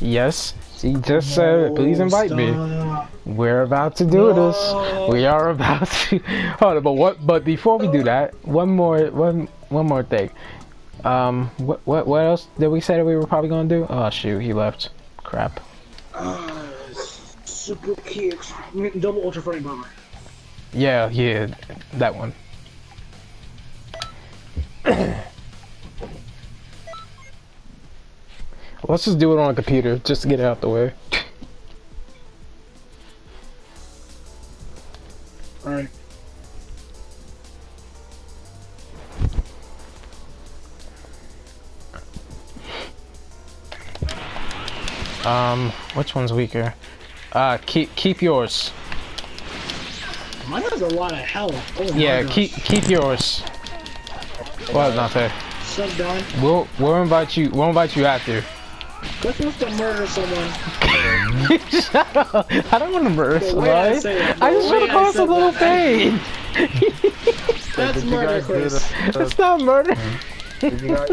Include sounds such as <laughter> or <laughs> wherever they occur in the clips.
Yes. He just said, please invite me. We're about to do this. We are about to. <laughs> Hold on, but what? But before we do that, one more, one, one more thing. Um, what, what, what else did we say that we were probably gonna do? Oh shoot, he left. Crap. Ah, super kicks. Double ultra frame bomber. Yeah, yeah, that one. <clears throat> Let's just do it on a computer, just to get it out the way. Alright. Um, which one's weaker? Uh, keep keep yours. Mine has a lot of health. Oh Yeah, gosh. keep keep yours. Well, not fair. Sub done. We'll we'll invite you. We'll invite you after. Let's move to murder someone. Shut up! I don't want to murder The I somebody. I just want to I cause a little that, pain. That's did murder, guys do Chris. the, It's not murder. did you guys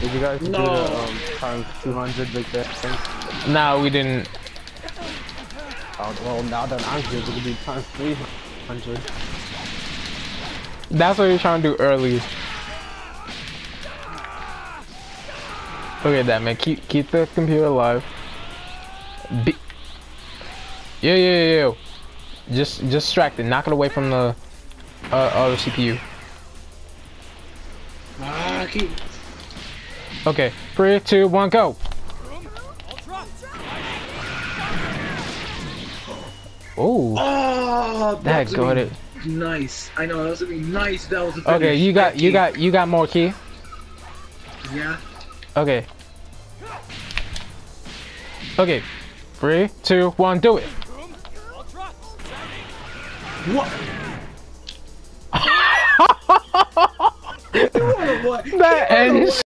did you guys do No. the um times 200 like that thing? No, we didn't. Oh, well, now that I'm here, it could be times 300. That's what you're trying to do early. Look at that, man. Keep keep the computer alive. Be yeah, yeah, yeah, yeah. Just just distract it. Knock it away from the uh, other CPU. Ah, keep. Okay, three, two, one, go. Oh, Oh, that that's got it. Nice. I know that was gonna be nice. That was a Okay, you got you got you got more key. Yeah. Okay. Okay. Three, two, one, do it. What? <laughs> That ends